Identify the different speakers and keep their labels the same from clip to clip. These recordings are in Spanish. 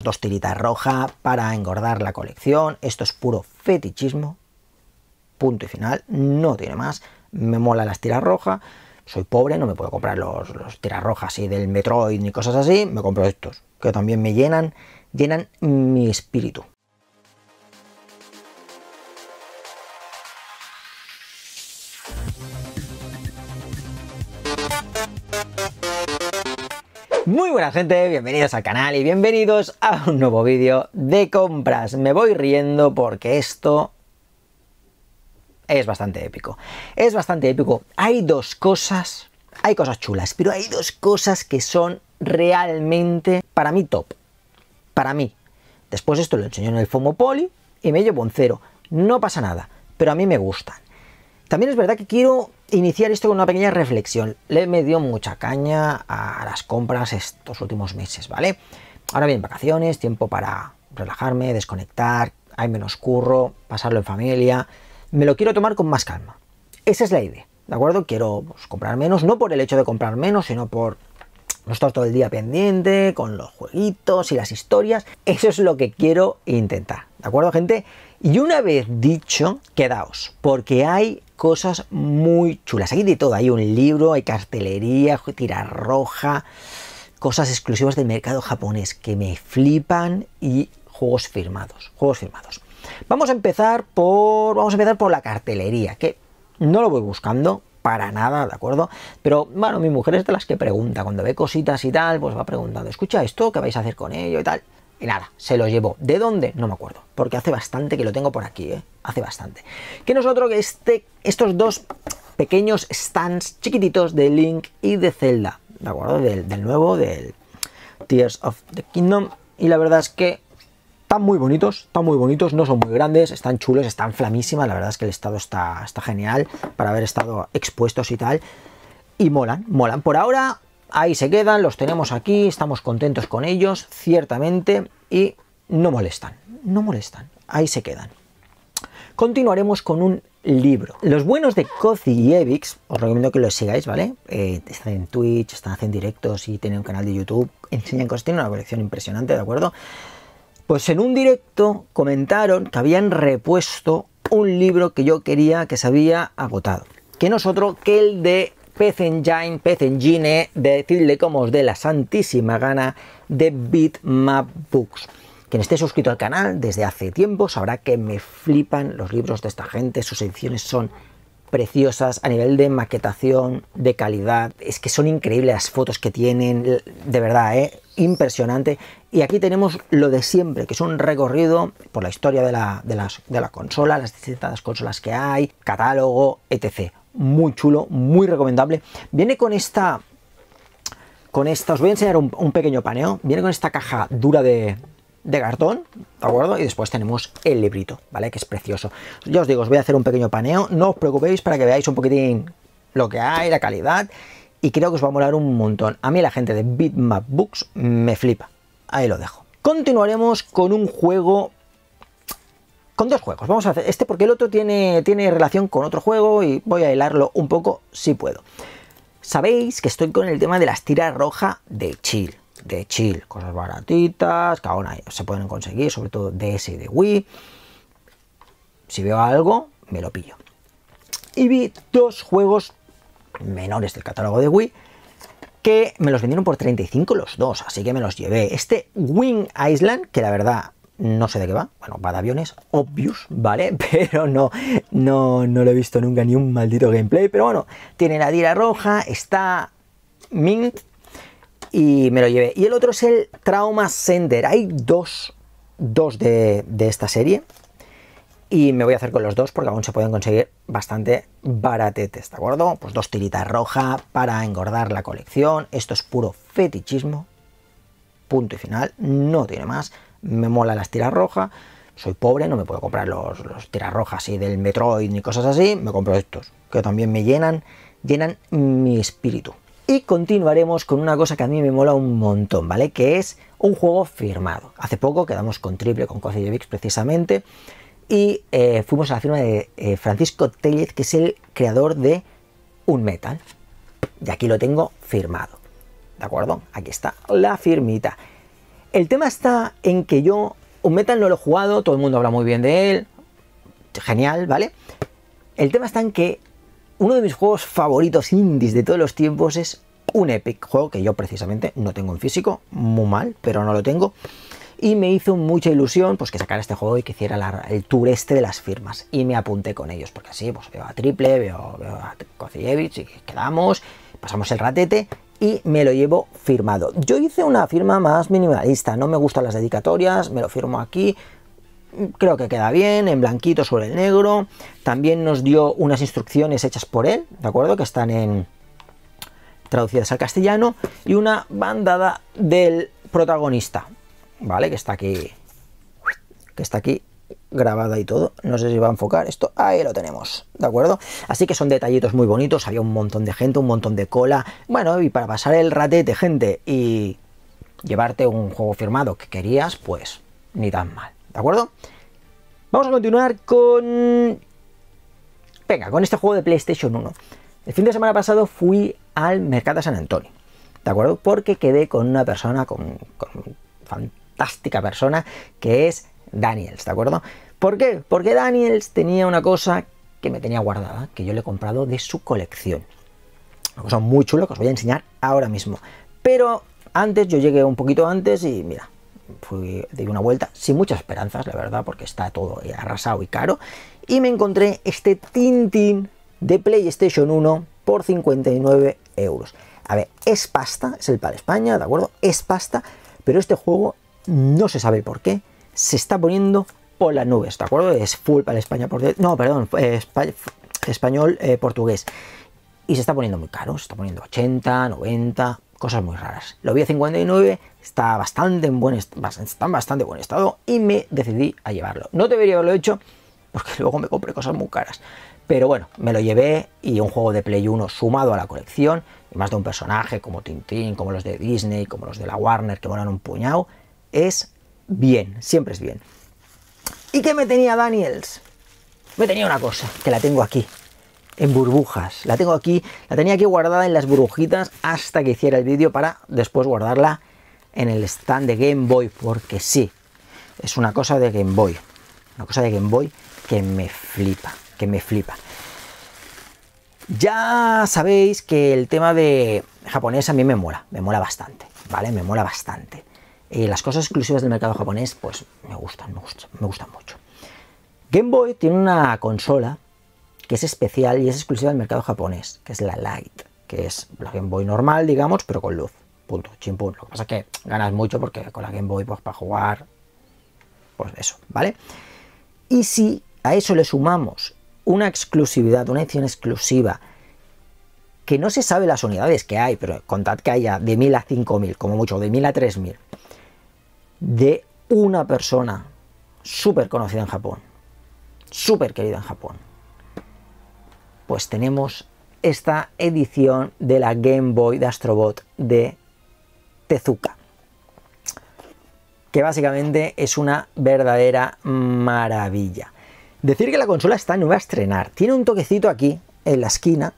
Speaker 1: Dos tiritas rojas para engordar la colección. Esto es puro fetichismo. Punto y final. No tiene más. Me mola las tiras rojas. Soy pobre, no me puedo comprar los, tiras rojas y del Metroid ni cosas así. Me compro estos, que también me llenan, llenan mi espíritu. Muy buena gente, bienvenidos al canal y bienvenidos a un nuevo vídeo de compras. Me voy riendo porque esto es bastante épico. Es bastante épico. Hay dos cosas, hay cosas chulas, pero hay dos cosas que son realmente, para mí, top. Para mí. Después esto lo enseño en el Fomopoli y me llevo un cero. No pasa nada, pero a mí me gustan. También es verdad que quiero iniciar esto con una pequeña reflexión. Le me dio mucha caña a las compras estos últimos meses, ¿vale? Ahora bien, vacaciones, tiempo para relajarme, desconectar, hay menos curro, pasarlo en familia. Me lo quiero tomar con más calma. Esa es la idea, ¿de acuerdo? Quiero pues, comprar menos, no por el hecho de comprar menos, sino por no estar todo el día pendiente con los jueguitos y las historias. Eso es lo que quiero intentar, ¿de acuerdo, gente? Y una vez dicho, quedaos, porque hay cosas muy chulas. Hay de todo, hay un libro, hay cartelería, tira roja, cosas exclusivas del mercado japonés que me flipan y juegos firmados, juegos firmados. Vamos a empezar por vamos a empezar por la cartelería, que no lo voy buscando para nada, ¿de acuerdo? Pero bueno, mi mujer es de las que pregunta, cuando ve cositas y tal, pues va preguntando, escucha esto, ¿qué vais a hacer con ello y tal? Y nada, se lo llevo. ¿De dónde? No me acuerdo. Porque hace bastante que lo tengo por aquí, ¿eh? Hace bastante. Que nosotros que este, estos dos pequeños stands chiquititos de Link y de Zelda. ¿De acuerdo? Del, del nuevo, del Tears of the Kingdom. Y la verdad es que están muy bonitos, están muy bonitos, no son muy grandes, están chulos, están flamísimas. La verdad es que el estado está, está genial para haber estado expuestos y tal. Y molan, molan. Por ahora ahí se quedan, los tenemos aquí, estamos contentos con ellos, ciertamente, y no molestan, no molestan, ahí se quedan. Continuaremos con un libro. Los buenos de Cozy y Evix, os recomiendo que los sigáis, ¿vale? Eh, están en Twitch, están haciendo directos y tienen un canal de YouTube, enseñan cosas, tienen una colección impresionante, ¿de acuerdo? Pues en un directo comentaron que habían repuesto un libro que yo quería que se había agotado, que no es otro que el de Pez Engine, Pez Engine, decirle como os dé la santísima gana de Bitmap Books. Quien esté suscrito al canal desde hace tiempo sabrá que me flipan los libros de esta gente, sus ediciones son preciosas a nivel de maquetación, de calidad, es que son increíbles las fotos que tienen, de verdad, ¿eh? impresionante. Y aquí tenemos lo de siempre, que es un recorrido por la historia de la, de de la consola, las distintas consolas que hay, catálogo, etc muy chulo, muy recomendable. Viene con esta, con esta, os voy a enseñar un, pequeño paneo, viene con esta caja dura de, de cartón, ¿de acuerdo? Y después tenemos el librito, ¿vale? Que es precioso. Ya os digo, os voy a hacer un pequeño paneo, no os preocupéis para que veáis un poquitín lo que hay, la calidad, y creo que os va a molar un montón. A mí la gente de Bitmap Books me flipa. Ahí lo dejo. Continuaremos con un juego con dos juegos. Vamos a hacer este porque el otro tiene, tiene relación con otro juego y voy a hilarlo un poco si puedo. Sabéis que estoy con el tema de las tiras rojas de chill. De chill, cosas baratitas, que ahora se pueden conseguir, sobre todo ese y de Wii. Si veo algo, me lo pillo. Y vi dos juegos menores del catálogo de Wii que me los vendieron por 35 los dos, así que me los llevé. Este Wing Island, que la verdad no sé de qué va, bueno, va de aviones, obvious, ¿vale? Pero no, no, no lo he visto nunca ni un maldito gameplay, pero bueno, tiene la tira roja, está mint y me lo llevé. Y el otro es el Trauma Center, hay dos, dos de, de esta serie y me voy a hacer con los dos porque aún se pueden conseguir bastante baratetes, ¿de acuerdo? Pues dos tiritas rojas para engordar la colección, esto es puro fetichismo, punto y final, no tiene más me mola las tiras rojas, soy pobre, no me puedo comprar los, los tiras rojas y del Metroid ni cosas así, me compro estos, que también me llenan, llenan mi espíritu. Y continuaremos con una cosa que a mí me mola un montón, ¿vale? Que es un juego firmado. Hace poco quedamos con triple con Vix precisamente y eh, fuimos a la firma de eh, Francisco Tellez, que es el creador de Un Metal. Y aquí lo tengo firmado. ¿De acuerdo? Aquí está la firmita. El tema está en que yo un metal no lo he jugado, todo el mundo habla muy bien de él, genial, ¿vale? El tema está en que uno de mis juegos favoritos indies de todos los tiempos es un Epic, juego que yo precisamente no tengo en físico, muy mal, pero no lo tengo. Y me hizo mucha ilusión pues que sacara este juego y que hiciera el tour este de las firmas. Y me apunté con ellos, porque así pues veo a Triple, veo, veo a Kocievich y quedamos, pasamos el ratete y me lo llevo firmado. Yo hice una firma más minimalista, no me gustan las dedicatorias, me lo firmo aquí, creo que queda bien, en blanquito sobre el negro. También nos dio unas instrucciones hechas por él, ¿de acuerdo? Que están en traducidas al castellano y una bandada del protagonista, ¿vale? Que está aquí, que está aquí grabada y todo. No sé si va a enfocar esto. Ahí lo tenemos, ¿de acuerdo? Así que son detallitos muy bonitos. Había un montón de gente, un montón de cola. Bueno, y para pasar el ratete, gente, y llevarte un juego firmado que querías, pues ni tan mal, ¿de acuerdo? Vamos a continuar con... Venga, con este juego de PlayStation 1. El fin de semana pasado fui al Mercado San Antonio, ¿de acuerdo? Porque quedé con una persona, con, con fantástica persona, que es Daniels, ¿de acuerdo? ¿Por qué? Porque Daniels tenía una cosa que me tenía guardada, que yo le he comprado de su colección. Una cosa muy chula que os voy a enseñar ahora mismo. Pero antes, yo llegué un poquito antes y mira, fui, di una vuelta sin muchas esperanzas, la verdad, porque está todo arrasado y caro. Y me encontré este Tintin de PlayStation 1 por 59 euros. A ver, es pasta, es el para España, ¿de acuerdo? Es pasta, pero este juego no se sabe por qué se está poniendo por las nubes, ¿de acuerdo? Es full para España, no, perdón, eh, portugués. Y se está poniendo muy caro, se está poniendo 80, 90, cosas muy raras. Lo vi a 59, está bastante en buen, está en bastante buen estado y me decidí a llevarlo. No debería haberlo hecho porque luego me compré cosas muy caras. Pero bueno, me lo llevé y un juego de Play 1 sumado a la colección, y más de un personaje como Tintín, como los de Disney, como los de la Warner que molan un puñado, es bien, siempre es bien. ¿Y qué me tenía Daniels? Me tenía una cosa, que la tengo aquí, en burbujas. La tengo aquí, la tenía aquí guardada en las burbujitas hasta que hiciera el vídeo para después guardarla en el stand de Game Boy, porque sí, es una cosa de Game Boy. Una cosa de Game Boy que me flipa, que me flipa. Ya sabéis que el tema de japonés a mí me mola, me mola bastante, ¿vale? Me mola bastante. Y las cosas exclusivas del mercado japonés, pues me gustan, me gustan, me gustan mucho. Game Boy tiene una consola que es especial y es exclusiva del mercado japonés, que es la Lite, que es la Game Boy normal, digamos, pero con luz. Punto, chimpún. Lo que pasa es que ganas mucho porque con la Game Boy, pues para jugar, pues eso, ¿vale? Y si a eso le sumamos una exclusividad, una edición exclusiva, que no se sabe las unidades que hay, pero contad que haya de 1000 a 5000, como mucho, de 1000 a 3000, de una persona súper conocida en Japón, súper querida en Japón, pues tenemos esta edición de la Game Boy de Astrobot de Tezuka, que básicamente es una verdadera maravilla. Decir que la consola está nueva a estrenar, tiene un toquecito aquí en la esquina,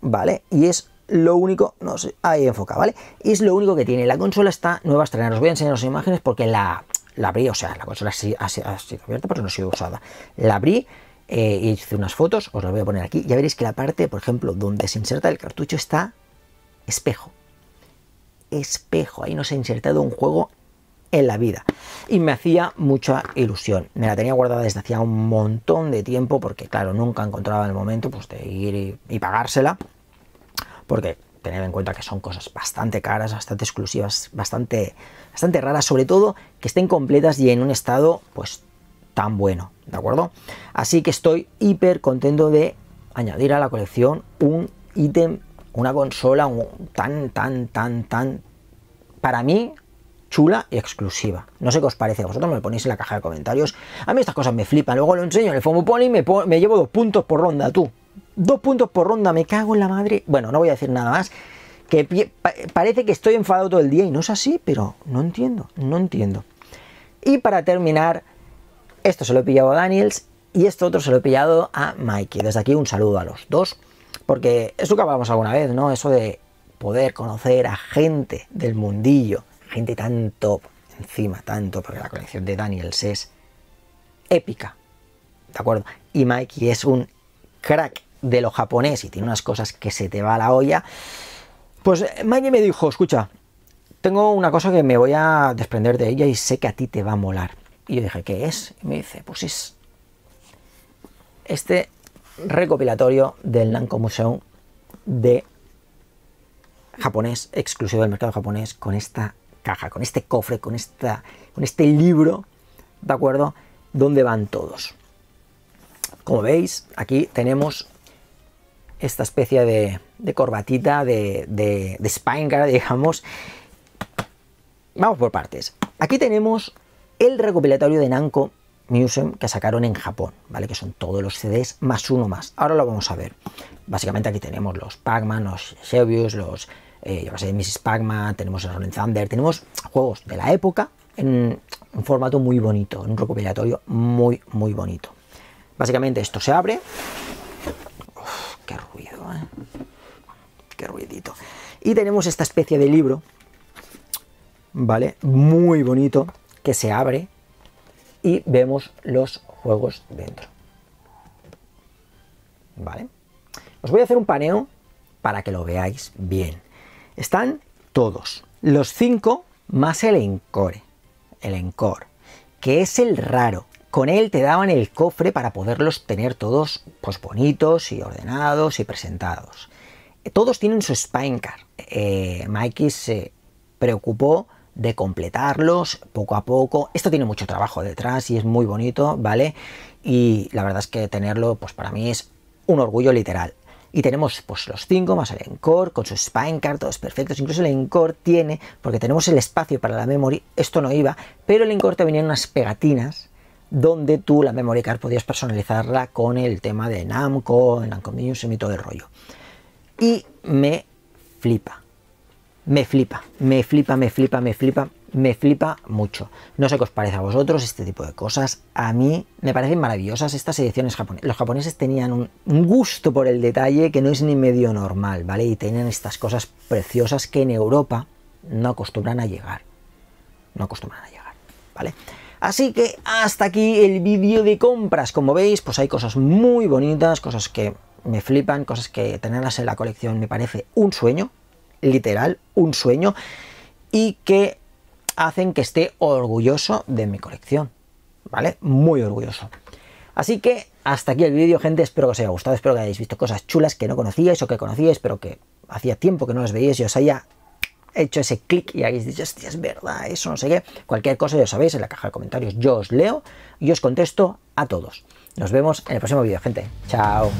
Speaker 1: ¿vale? Y es lo único, no sé, ahí enfoca, ¿vale? Es lo único que tiene. La consola está nueva a estrenar. Os voy a enseñar las imágenes porque la, la abrí, o sea, la consola ha, sido abierta, pero no ha sido usada. La abrí eh, y hice unas fotos, os las voy a poner aquí. Ya veréis que la parte, por ejemplo, donde se inserta el cartucho está espejo. Espejo, ahí no se ha insertado un juego en la vida. Y me hacía mucha ilusión. Me la tenía guardada desde hacía un montón de tiempo porque, claro, nunca encontraba el momento pues, de ir y pagársela porque tened en cuenta que son cosas bastante caras, bastante exclusivas, bastante, bastante raras, sobre todo que estén completas y en un estado pues tan bueno, ¿de acuerdo? Así que estoy hiper contento de añadir a la colección un ítem, una consola tan, tan, tan, tan, para mí, chula y exclusiva. No sé qué os parece, vosotros me lo ponéis en la caja de comentarios. A mí estas cosas me flipan, luego lo enseño en el Fomopoli y me, me llevo dos puntos por ronda, tú. Dos puntos por ronda, me cago en la madre. Bueno, no voy a decir nada más. Que parece que estoy enfadado todo el día y no es así, pero no entiendo, no entiendo. Y para terminar, esto se lo he pillado a Daniels y esto otro se lo he pillado a Mikey. Desde aquí un saludo a los dos, porque es lo que hablamos alguna vez, ¿no? Eso de poder conocer a gente del mundillo, gente tan top encima tanto, porque la colección de Daniels es épica, ¿de acuerdo? Y Mikey es un crack de lo japonés y tiene unas cosas que se te va a la olla. Pues Mikey me dijo, escucha, tengo una cosa que me voy a desprender de ella y sé que a ti te va a molar. Y yo dije, ¿qué es? Y me dice, pues es este recopilatorio del Nanko Museum de japonés, exclusivo del mercado japonés, con esta caja, con este cofre, con, esta, con este libro, ¿de acuerdo? Donde van todos. Como veis, aquí tenemos esta especie de, corbatita de, de, de digamos. Vamos por partes. Aquí tenemos el recopilatorio de Nanko Museum que sacaron en Japón, ¿vale? Que son todos los CDs más uno más. Ahora lo vamos a ver. Básicamente aquí tenemos los Pac-Man, los Xevious, los, eh, yo sé, Mrs. Pac-Man, tenemos el Rolling Thunder, tenemos juegos de la época en un formato muy bonito, en un recopilatorio muy, muy bonito. Básicamente esto se abre. Qué ruido, ¿eh? Qué ruidito. Y tenemos esta especie de libro, ¿vale? Muy bonito, que se abre y vemos los juegos dentro. ¿Vale? Os voy a hacer un paneo para que lo veáis bien. Están todos, los cinco más el encore, el encore, que es el raro. Con él te daban el cofre para poderlos tener todos pues bonitos y ordenados y presentados. Todos tienen su Spinecard. Eh, Mikey se preocupó de completarlos poco a poco. Esto tiene mucho trabajo detrás y es muy bonito, ¿vale? Y la verdad es que tenerlo, pues para mí es un orgullo literal. Y tenemos pues los cinco más el Encore con su Spine Card, todos perfectos. Incluso el Encore tiene, porque tenemos el espacio para la memory, esto no iba, pero el Encore te venían unas pegatinas donde tú la memory card podías personalizarla con el tema de Namco, Namco Museum y todo el rollo. Y me flipa me flipa, me flipa, me flipa, me flipa, me flipa mucho. No sé qué os parece a vosotros este tipo de cosas. A mí me parecen maravillosas estas ediciones japonesas. Los japoneses tenían un, gusto por el detalle que no es ni medio normal, ¿vale? Y tenían estas cosas preciosas que en Europa no acostumbran a llegar. No acostumbran a llegar, ¿vale? Así que hasta aquí el vídeo de compras. Como veis, pues hay cosas muy bonitas, cosas que me flipan, cosas que tenerlas en la colección me parece un sueño, literal, un sueño, y que hacen que esté orgulloso de mi colección, ¿vale? Muy orgulloso. Así que hasta aquí el vídeo, gente, espero que os haya gustado, espero que hayáis visto cosas chulas que no conocíais o que conocíais, pero que hacía tiempo que no las veíais y os haya hecho ese clic y habéis dicho, hostia, es verdad, eso no sé qué. Cualquier cosa ya sabéis, en la caja de comentarios yo os leo y os contesto a todos. Nos vemos en el próximo vídeo, gente. Chao.